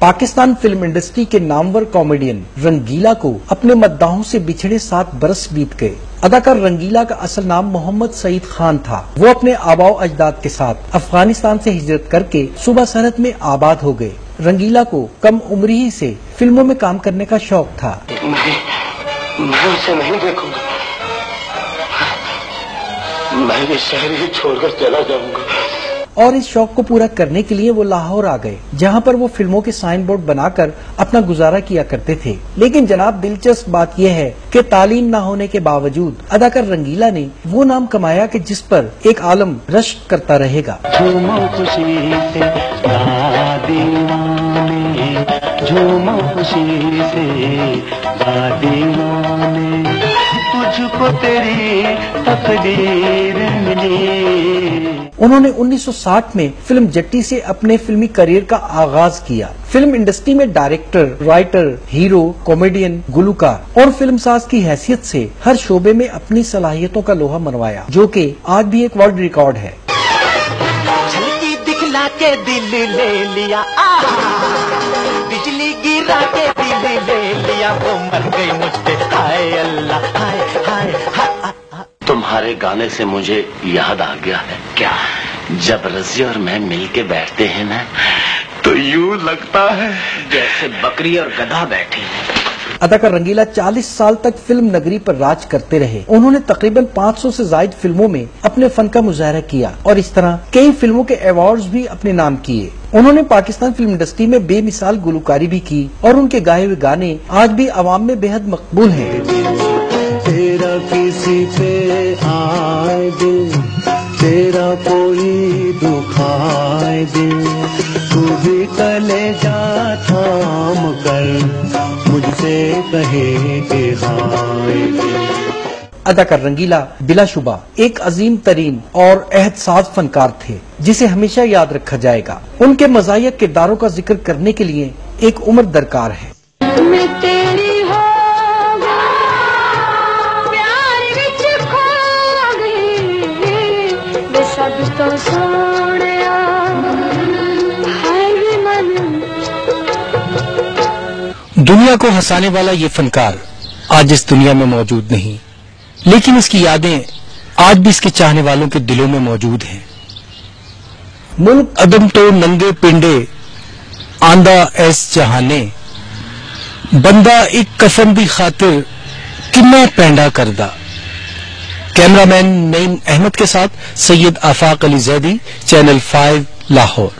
Pakistan film industry के Namvar comedian रंगीला को अपने मद्दाहों से बिछड़े सात बरस बीत गए। अदाकार रंगीला का असल नाम मोहम्मद सईद खान था। वो अपने आबाओ अजदाद के साथ अफ़गानिस्तान से हिजरत करके सुबह सरहद में आबाद हो गए। रंगीला को कम उम्र ही से फ़िल्मों में काम करने का शौक था। मैं उसे नहीं देखूँगा। मैं ये शहर ही छोड़कर चला जाऊँगा। और इस शौक को पूरा करने के लिए वो लाहौर आ गए, जहाँ पर वो फ़िल्मों के साइन बोर्ड बनाकर अपना गुजारा किया करते थे। लेकिन जनाब, दिलचस्प बात यह है कि तालीम न होने के बावजूद अदाकार रंगीला ने वो नाम कमाया कि जिस पर एक आलम रश करता रहेगा। झूमो खुशी से से तेरी तकदीर मिली। उन्होंने 1960 में फ़िल्म जट्टी से अपने फिल्मी करियर का आगाज़ किया। फ़िल्म इंडस्ट्री में डायरेक्टर राइटर हीरो कॉमेडियन गुलकार और फ़िल्म साज की हैसियत से हर शोबे में अपनी सलाहियतों का लोहा मनवाया जो कि आज भी एक वर्ल्ड रिकॉर्ड है। दिखला के दिल ले लिया बिजली गिरा के दिल ले लिया वो मर गई मुझसे हाय अल्लाह। तुम्हारे गाने से मुझे याद आ गया है। क्या? जब रज़ी और मैं मिल के बैठते हैं ना तो यूँ लगता है जैसे बकरी और गधा बैठे हैं। अदाकार रंगीला 40 साल तक फ़िल्म नगरी पर राज करते रहे। उन्होंने तकरीबन 500 से जायद फ़िल्मों में अपने फन का मुजाहरा किया और इस तरह कई फ़िल्मों के अवार्ड्स भी अपने नाम किए। उन्होंने पाकिस्तान फ़िल्म इंडस्ट्री में बेमिसाल गुलकारी भी की और उनके गाए हुए गाने आज भी आवाम में बेहद मकबूल हैं। किसी पे आए दिल तेरा कोई दुखाए दिल तू भी कले जा थाम कर मुझसे कहे के हाय दिल अदाकार रंगीला बिलाशुबा एक अजीम तरीन और एहतसाज फनकार थे जिसे हमेशा याद रखा जाएगा। उनके मजाया किरदारों का ज़िक्र करने के लिए एक उम्र दरकार है। मैं तेरी हो दुनिया को हंसाने वाला ये फनकार आज इस दुनिया में मौजूद नहीं, लेकिन इसकी यादें आज भी इसके चाहने वालों के दिलों में मौजूद हैं। मुल्क अदम तो नंगे पिंडे, आंदा ऐस जहाने, बंदा एक कफन दी खातिर किन्ना पैंडा करदा। कैमरामैन नईम अहमद के साथ सैयद आफाक अली जैदी चैनल फाइव लाहौर।